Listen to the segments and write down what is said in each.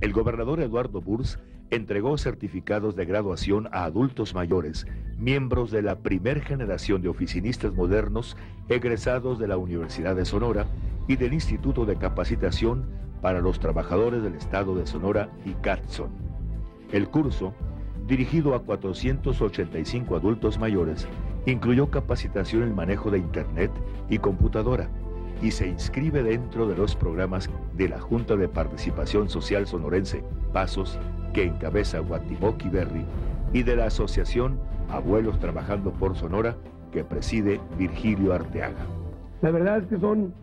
el gobernador Eduardo Burs entregó certificados de graduación a adultos mayores, miembros de la primer generación de oficinistas modernos egresados de la Universidad de Sonora y del Instituto de Capacitación para los Trabajadores del Estado de Sonora y CATSON. El curso, dirigido a 485 adultos mayores, incluyó capacitación en manejo de Internet y computadora y se inscribe dentro de los programas de la Junta de Participación Social Sonorense, Pasos, que encabeza Guatimoc Berry, y de la Asociación Abuelos Trabajando por Sonora, que preside Virgilio Arteaga. La verdad es que son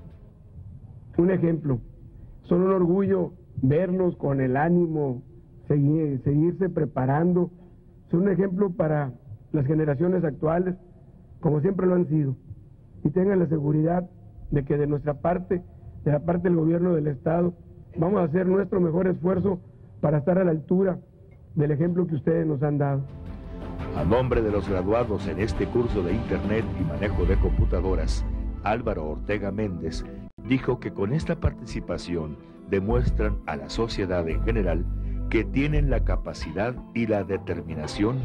un ejemplo, son un orgullo verlos con el ánimo, seguir, seguirse preparando, son un ejemplo para las generaciones actuales, como siempre lo han sido, y tengan la seguridad de que de nuestra parte, de la parte del gobierno del Estado, vamos a hacer nuestro mejor esfuerzo para estar a la altura del ejemplo que ustedes nos han dado. A nombre de los graduados en este curso de Internet y manejo de computadoras, Álvaro Ortega Méndez dijo que con esta participación demuestran a la sociedad en general que tienen la capacidad y la determinación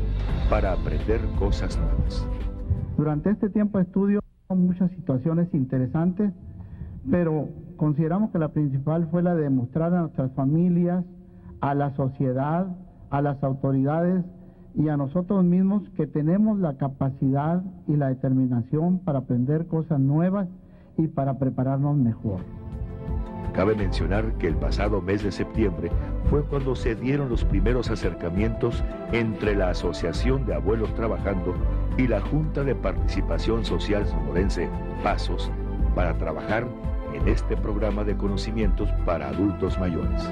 para aprender cosas nuevas. Durante este tiempo de estudio muchas situaciones interesantes, pero consideramos que la principal fue la de demostrar a nuestras familias, a la sociedad, a las autoridades y a nosotros mismos que tenemos la capacidad y la determinación para aprender cosas nuevas y para prepararnos mejor. Cabe mencionar que el pasado mes de septiembre fue cuando se dieron los primeros acercamientos entre la Asociación de Abuelos Trabajando y la Junta de Participación Social Sonorense, Pasos, para trabajar en este programa de conocimientos para adultos mayores.